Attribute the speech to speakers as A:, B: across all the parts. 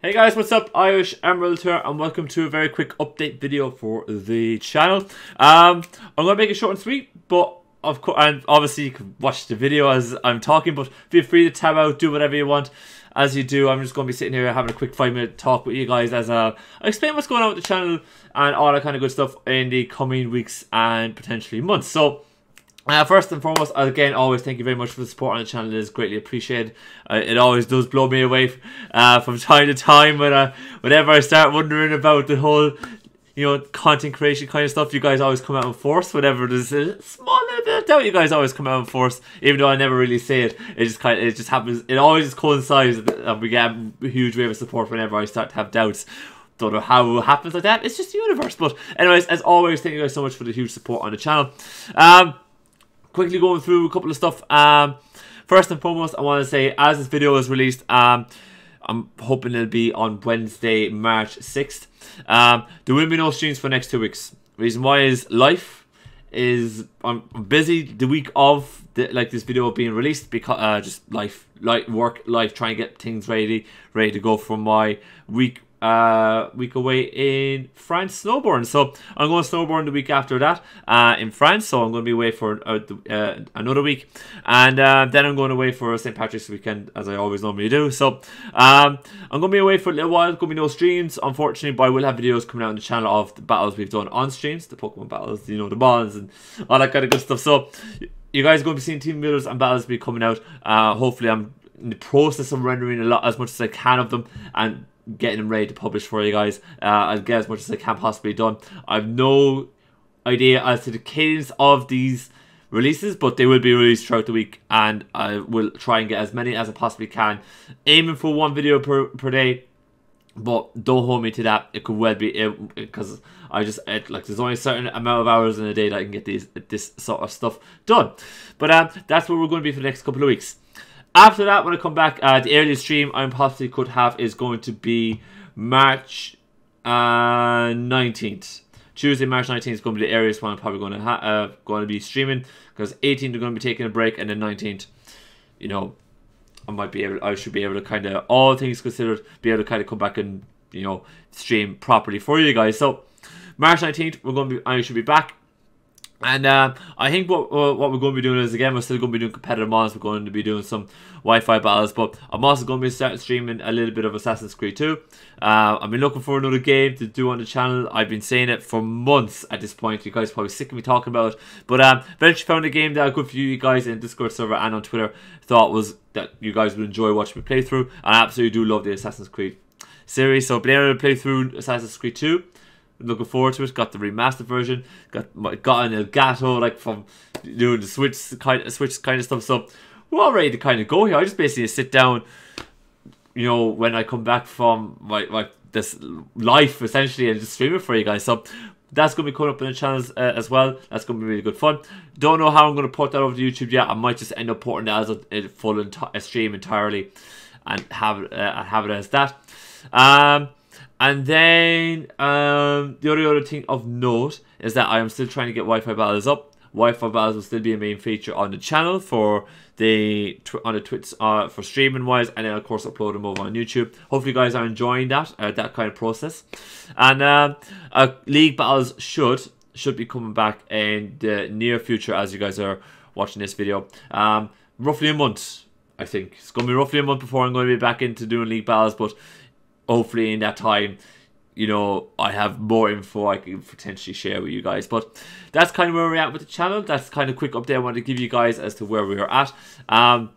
A: Hey guys, what's up? Irish Emerald here, and welcome to a very quick update video for the channel. Um, I'm going to make it short and sweet, but of course, and obviously you can watch the video as I'm talking, but feel free to tab out, do whatever you want. As you do, I'm just going to be sitting here having a quick five minute talk with you guys as uh, I explain what's going on with the channel and all that kind of good stuff in the coming weeks and potentially months. So, uh, first and foremost, again, always thank you very much for the support on the channel. It is greatly appreciated. Uh, it always does blow me away uh, from time to time when uh, whenever I start wondering about the whole, you know, content creation kind of stuff. You guys always come out in force. Whenever there's a small little doubt, you guys always come out in force. Even though I never really say it, it just kind of it just happens. It always coincides, and we get a huge wave of support whenever I start to have doubts don't know how it happens like that. It's just the universe. But anyways, as always, thank you guys so much for the huge support on the channel. Um, quickly going through a couple of stuff. Um, first and foremost, I want to say as this video is released, um, I'm hoping it'll be on Wednesday, March 6th. Um, there will be no streams for next two weeks. Reason why is life is I'm busy the week of the, like this video being released because uh, just life, like work, life, trying to get things ready, ready to go for my week uh, week away in France snowboarding. So I'm going snowboarding the week after that uh, in France. So I'm going to be away for uh, uh, another week, and uh, then I'm going away for St Patrick's weekend as I always normally do. So um, I'm going to be away for a little while. Going to be no streams, unfortunately, but I will have videos coming out on the channel of the battles we've done on streams, the Pokemon battles, you know, the bonds and all that kind of good stuff. So you guys are going to be seeing team builders and battles be coming out. Uh, hopefully, I'm in the process of rendering a lot as much as I can of them and getting them ready to publish for you guys. Uh, I'll get as much as I can possibly done. I've no idea as to the cadence of these releases, but they will be released throughout the week, and I will try and get as many as I possibly can. Aiming for one video per, per day, but don't hold me to that. It could well be because I just it, like there's only a certain amount of hours in a day that I can get these this sort of stuff done. But um, that's where we're going to be for the next couple of weeks. After that, when I come back, uh, the earliest stream I possibly could have is going to be March uh, 19th. Tuesday, March 19th is going to be the earliest one I'm probably going to uh, going to be streaming because 18th are going to be taking a break and then 19th, you know, I might be able, I should be able to kind of, all things considered, be able to kind of come back and you know stream properly for you guys. So March 19th, we're going to be, I should be back and uh, I think what what we're going to be doing is again we're still going to be doing competitive mods. We're going to be doing some Wi-Fi battles, but I'm also going to be starting streaming a little bit of Assassin's Creed 2. Uh, I've been looking for another game to do on the channel. I've been saying it for months at this point. You guys probably sick of me talking about it, but um, eventually found a game that good for you guys in Discord server and on Twitter. Thought was that you guys would enjoy watching me play through. I absolutely do love the Assassin's Creed series. So been able to play through Assassin's Creed 2 looking forward to it. Got the remastered version. Got got an Elgato like from doing the Switch kind of Switch kind of stuff. So we're all ready to kind of go here. I just basically sit down, you know, when I come back from my like this life essentially and just stream it for you guys. So that's going to be coming up in the channels uh, as well. That's going to be really good fun. Don't know how I'm going to port that over to YouTube yet. I might just end up porting that as a, a full a stream entirely and have uh, have it as that. Um, and then um, the only other thing of note is that I am still trying to get Wi-Fi battles up. Wi-Fi battles will still be a main feature on the channel for the on the Twitch uh, for streaming wise, and then of course upload them over on YouTube. Hopefully, you guys are enjoying that uh, that kind of process. And uh, league battles should should be coming back in the near future as you guys are watching this video. Um, roughly a month, I think. It's going to be roughly a month before I'm going to be back into doing league battles, but hopefully in that time you know, I have more info I can potentially share with you guys. But that's kind of where we're at with the channel. That's kind of quick update I want to give you guys as to where we are at. Um,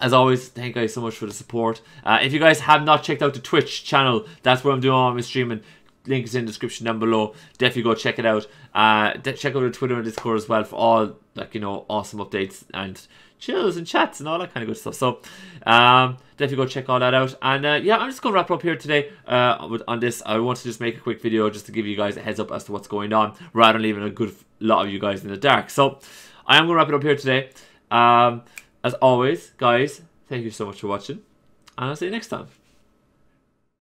A: as always, thank you guys so much for the support. Uh, if you guys have not checked out the Twitch channel, that's where I'm doing all my streaming. Link is in the description down below. Definitely go check it out. Uh, check out the Twitter and Discord as well for all like you know awesome updates and chills and chats and all that kind of good stuff. So um, definitely go check all that out. And uh, yeah, I'm just going to wrap up here today uh, on this. I want to just make a quick video just to give you guys a heads up as to what's going on rather than leaving a good lot of you guys in the dark. So I am going to wrap it up here today. Um, as always, guys, thank you so much for watching. And I'll see you next time.